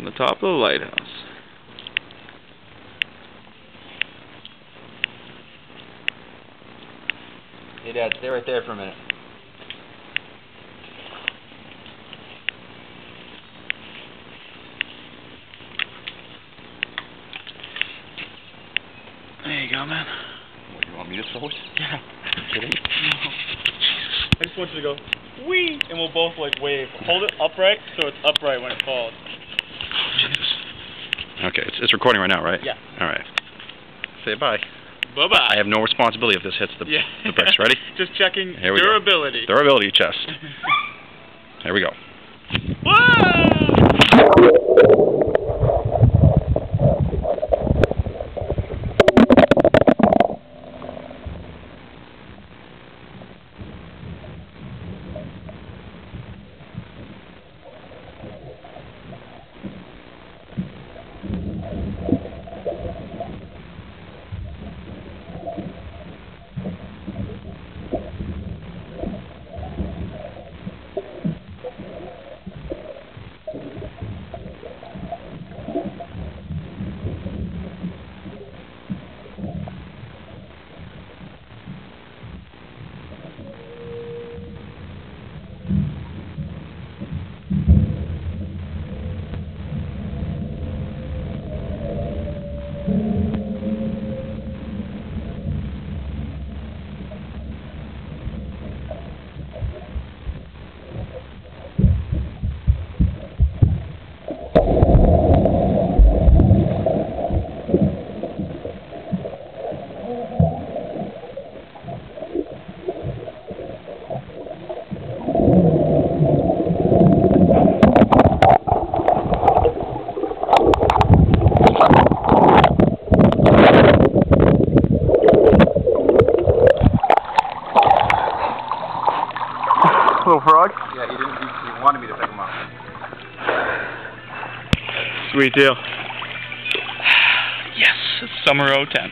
from the top of the lighthouse. Hey, Dad, stay right there for a minute. There you go, man. What, you want me to throw it? Yeah. Kidding? I just want you to go, wee, and we'll both like wave. Hold it upright so it's upright when it falls. Okay, it's, it's recording right now, right? Yeah. All right. Say bye. Bye bye. I have no responsibility if this hits the, yeah. the bricks. Ready? just checking Here we go. durability. Durability chest. Here we go. Whoa! Little frog? Yeah, he didn't. He, he wanted me to pick him up. Sweet deal. Yes, it's summer 010.